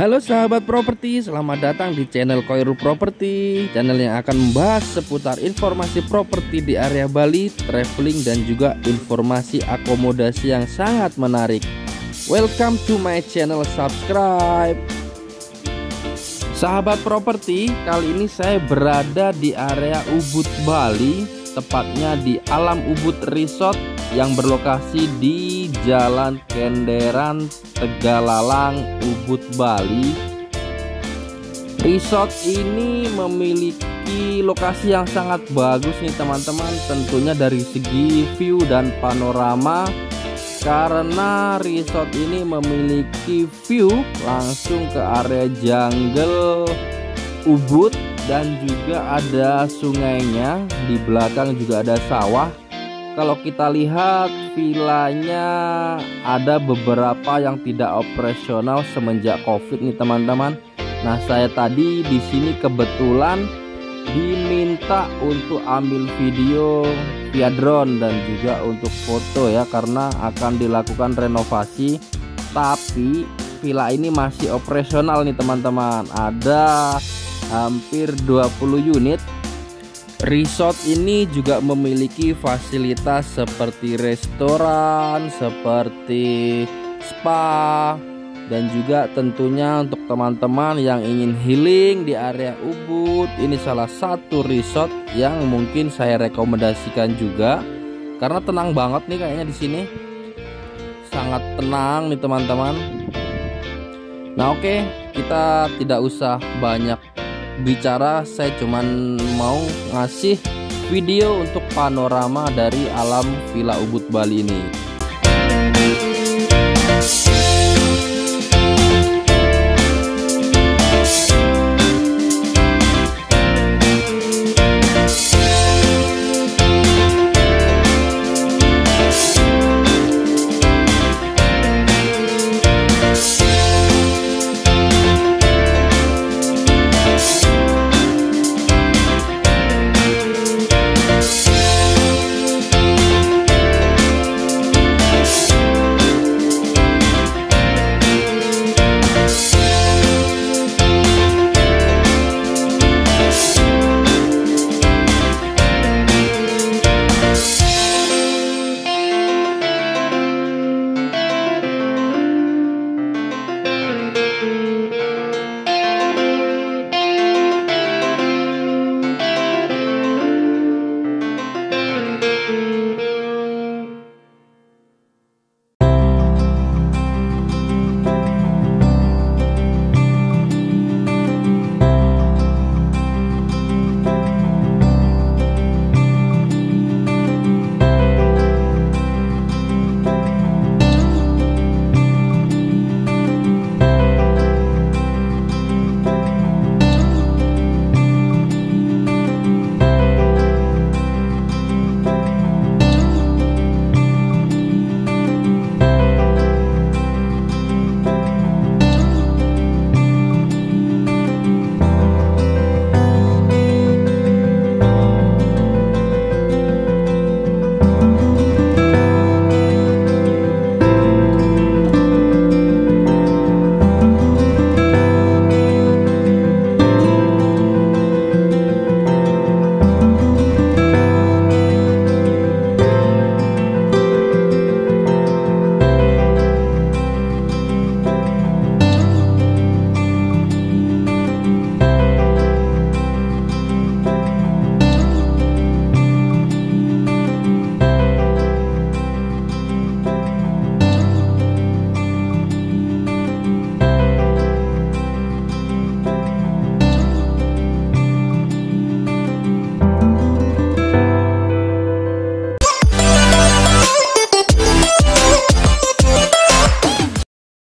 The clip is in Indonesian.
Halo sahabat properti, selamat datang di channel Koiru Property Channel yang akan membahas seputar informasi properti di area Bali Traveling dan juga informasi akomodasi yang sangat menarik. Welcome to my channel, subscribe. Sahabat properti, kali ini saya berada di area Ubud Bali Tepatnya di Alam Ubud Resort yang berlokasi di Jalan Kenderan Tegalalang Ubud Bali. Resort ini memiliki lokasi yang sangat bagus nih teman-teman. Tentunya dari segi view dan panorama karena resort ini memiliki view langsung ke area jungle Ubud dan juga ada sungainya. Di belakang juga ada sawah kalau kita lihat vilanya ada beberapa yang tidak operasional semenjak covid nih teman-teman. Nah saya tadi di sini kebetulan diminta untuk ambil video via drone dan juga untuk foto ya karena akan dilakukan renovasi. Tapi villa ini masih operasional nih teman-teman. Ada hampir 20 unit Resort ini juga memiliki fasilitas seperti restoran, seperti spa, dan juga tentunya untuk teman-teman yang ingin healing di area Ubud. Ini salah satu resort yang mungkin saya rekomendasikan juga karena tenang banget nih kayaknya di sini. Sangat tenang nih teman-teman. Nah, oke, okay, kita tidak usah banyak bicara saya cuman mau ngasih video untuk panorama dari alam Villa Ubud Bali ini